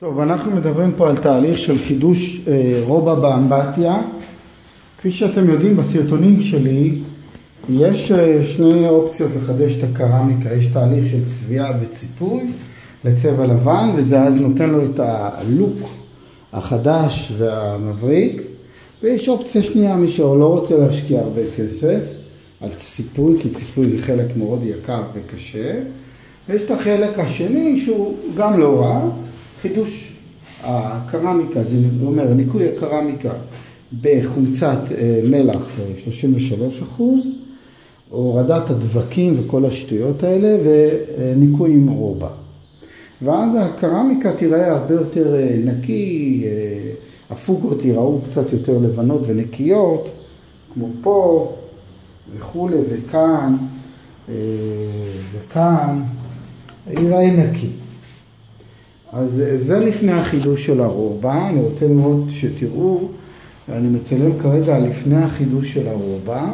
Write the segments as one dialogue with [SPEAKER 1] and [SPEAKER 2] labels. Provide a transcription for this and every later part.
[SPEAKER 1] טוב, אנחנו מדברים פה על תהליך של חידוש אה, רובע באמבטיה. כפי שאתם יודעים בסרטונים שלי, יש אה, שני אופציות לחדש את הקרמיקה. יש תהליך של צביעה וציפוי לצבע לבן, וזה אז נותן לו את הלוק החדש והמבריק. ויש אופציה שנייה, מי שלא רוצה להשקיע הרבה כסף על ציפוי, כי ציפוי זה חלק מאוד יקר וקשה. ויש את החלק השני שהוא גם לא רע. חידוש הקרמיקה, זה אומר ניקוי הקרמיקה בחומצת אה, מלח 33 אחוז, הורדת הדבקים וכל השטויות האלה וניקוי עם רובע. ואז הקרמיקה תיראה הרבה יותר אה, נקי, אה, הפוגות ייראו קצת יותר לבנות ונקיות, כמו פה וכולי, וכאן וכאן, ייראה נקי. אז זה לפני החידוש של הרובע, אני רוצה לראות שתראו, אני מצלם כרגע לפני החידוש של הרובע,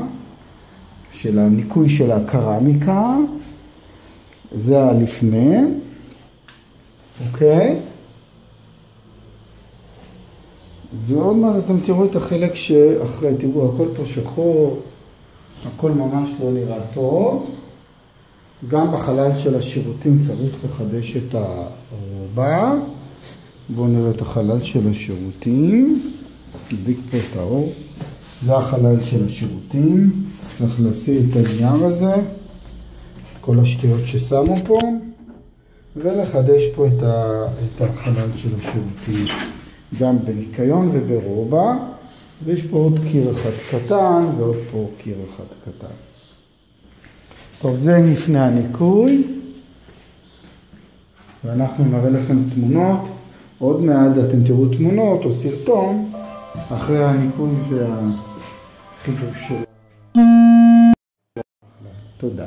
[SPEAKER 1] של הניקוי של הקרמיקה, זה הלפני, אוקיי? ועוד מעט אתם תראו את החלק שאחרי, תראו הכל פה שחור, הכל ממש לא נראה טוב. גם בחלל של השירותים צריך לחדש את הרובע. בואו נראה את החלל של השירותים. נדליק פה את האור. זה החלל של השירותים. צריך לשים את הנייר הזה, את כל השטויות ששמו פה, ולחדש פה את, ה, את החלל של השירותים, גם בניקיון וברובע. ויש פה עוד קיר אחד קטן ועוד פה קיר אחד קטן. טוב, זה לפני הניקוי, ואנחנו נראה לכם תמונות. עוד מעט אתם תראו תמונות או סרטון אחרי הניקוי והחידוש שלו. תודה.